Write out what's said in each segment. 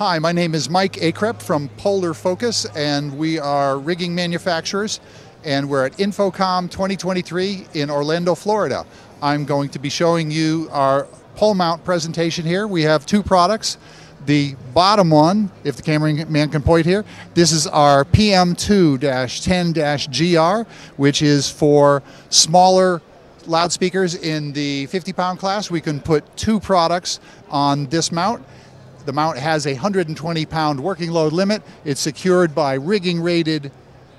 Hi, my name is Mike Akrep from Polar Focus, and we are rigging manufacturers, and we're at InfoComm 2023 in Orlando, Florida. I'm going to be showing you our pole mount presentation here. We have two products. The bottom one, if the cameraman can point here, this is our PM2-10-GR, which is for smaller loudspeakers in the 50 pound class. We can put two products on this mount the mount has a 120 pound working load limit. It's secured by rigging rated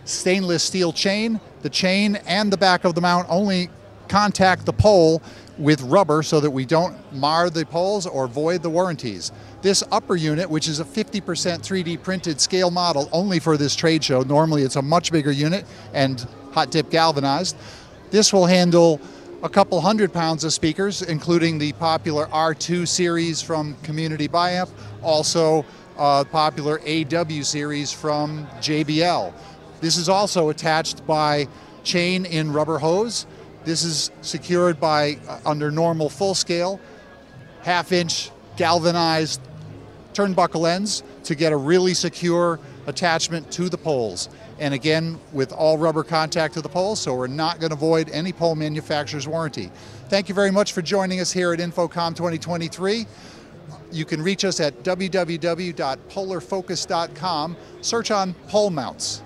stainless steel chain. The chain and the back of the mount only contact the pole with rubber so that we don't mar the poles or void the warranties. This upper unit, which is a 50% 3D printed scale model only for this trade show, normally it's a much bigger unit and hot dip galvanized. This will handle a couple hundred pounds of speakers, including the popular R2 series from Community Biamp, also uh, popular AW series from JBL. This is also attached by chain in rubber hose. This is secured by uh, under normal full scale, half inch galvanized turnbuckle ends to get a really secure attachment to the poles. And again, with all rubber contact to the pole, so we're not going to void any pole manufacturer's warranty. Thank you very much for joining us here at InfoComm 2023. You can reach us at www.polarfocus.com. Search on pole mounts.